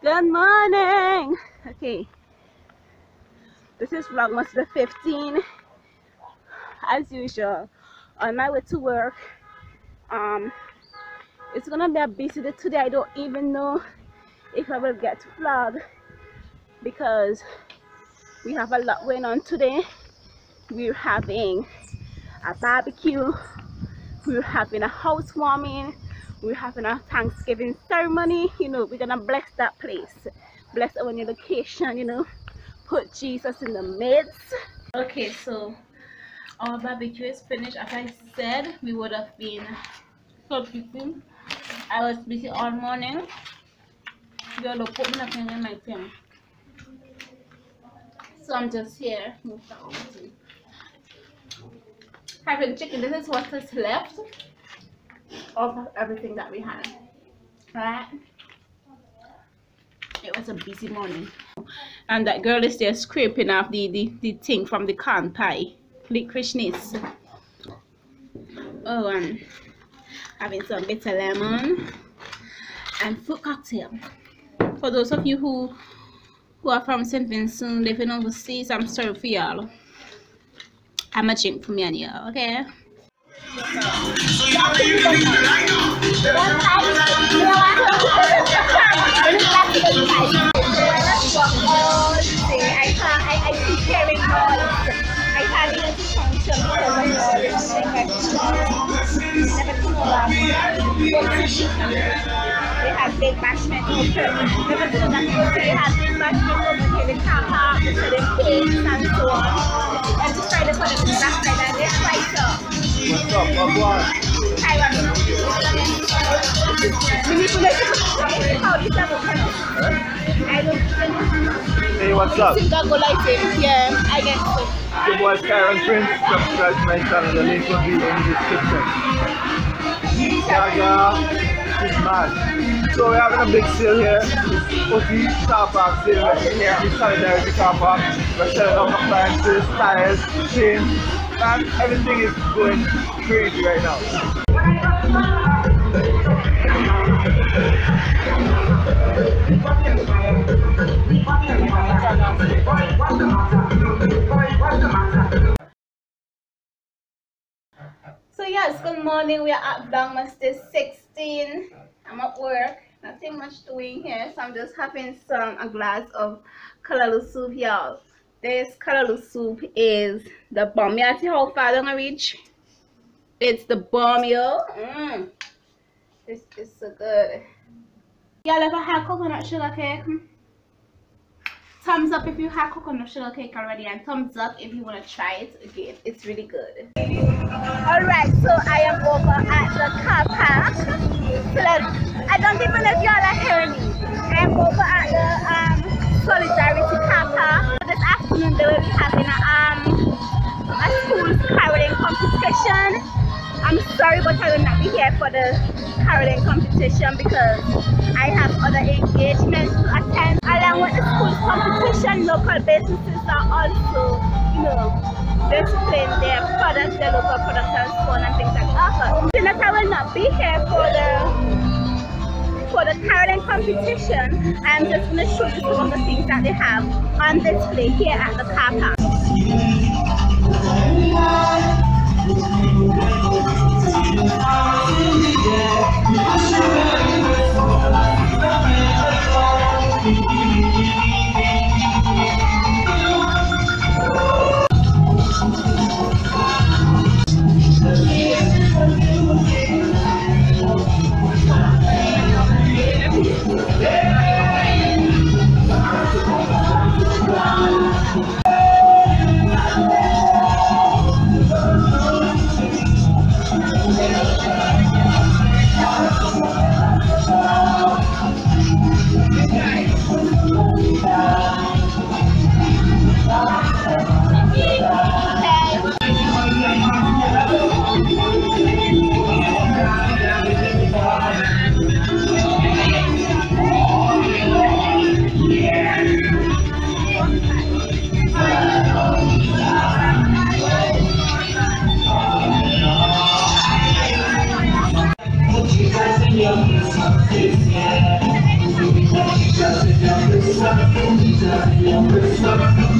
Good morning. Okay. This is Vlogmas the 15. As usual, on my way to work. Um, it's gonna be a busy day today. I don't even know if I will get to vlog because we have a lot going on today. We're having a barbecue. We're having a housewarming we're having a Thanksgiving ceremony. You know, we're gonna bless that place, bless our new location. You know, put Jesus in the midst. Okay, so our barbecue is finished. As I said, we would have been so people. I was busy all morning. Yo put nothing in my film. So I'm just here. Having chicken. This is what is left of everything that we had. Right? It was a busy morning. And that girl is there scraping off the, the, the thing from the corn pie. Licorice Oh, and having some bitter lemon and fruit cocktail. For those of you who who are from St. Vincent living overseas, I'm sorry for y'all. I'm a drink for me and y'all, okay? They have big bashment that they have big bashment open here, the car park, the cakes and so on. And just try to put them in the backside and they're quite up. What's up, Wagwan? Hey, what's up? Yeah, I guess so. Your boy Kyron Prince. Subscribe to my channel. The link will be in the description. Is mad. So we're having a big sale here. OT car park sale right here. The Solidarity car park. We're selling off appliances, tires, chains, and everything is going crazy right now. Good morning. We are at Vlogmas 16. I'm at work. Nothing much doing here. So I'm just having some a glass of Kalaloo soup, y'all. This Kalaloo soup is the bomb. You see how far down I reach? It's the bomb, yo. Mm. This is so good. Y'all ever had coconut sugar cake? Thumbs up if you had coconut sugar cake already and thumbs up if you want to try it again. It's really good. Alright, so I am over at the car park. I don't even know if y'all are hearing me. I am over at the um, Solidarity car park. This afternoon they will be having a, um, a school caroling competition. I'm sorry but I will not be here for the caroling competition because I have other engagements to attend. Along with the school competition, local businesses are also, you know, displaying their products, their local products and so on and things like that. But since I will not be here for the for the caroling competition, I'm just going to show you some of the things that they have on display here at the car park.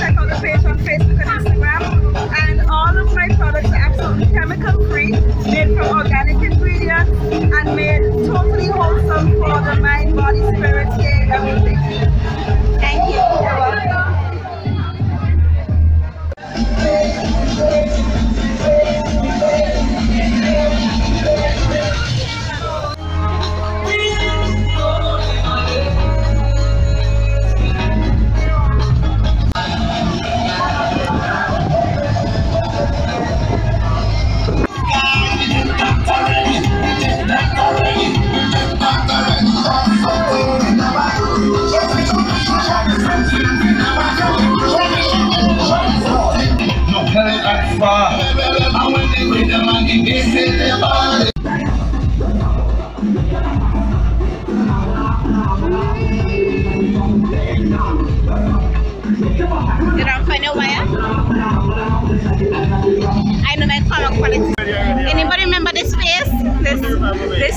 check out the page on Facebook and Instagram. And all of my products are absolutely chemical free, made from organic ingredients, and made totally wholesome for the mind, body, spirit, day, everything.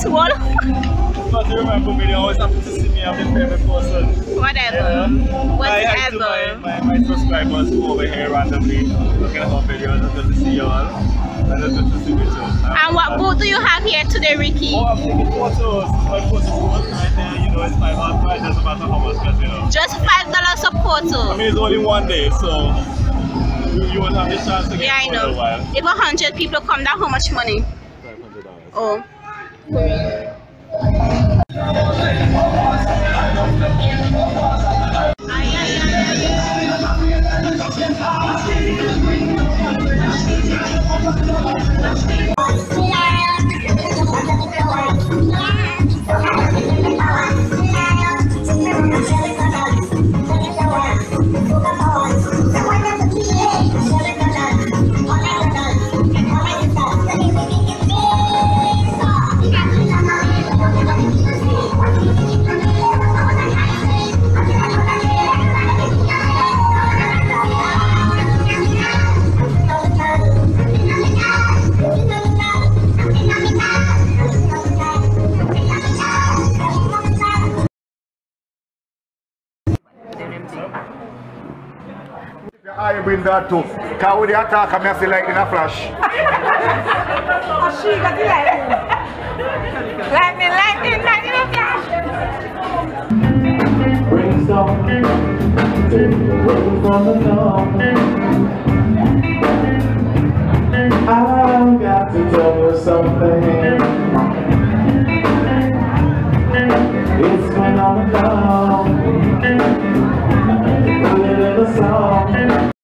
swallow. But you remember me, they always have to see me, I'm the favorite person. Whatever. Yeah. Whatever. I, my, my, my subscribers who over here randomly looking at our videos, it's good to see y'all. And it's to see me too. And what booth do you have here today, Ricky? Oh, I'm taking photos. My photos. booth right there, you know, it's five hours, but it doesn't matter how much, because, you know. Just five dollars a photo. I mean, it's only one day, so you won't have the chance to get yeah, I know. If a hundred people come, that how much money? $500. Oh. 果然 I bring that to. Can we attack a messy like in a flash? I've got to tell you something.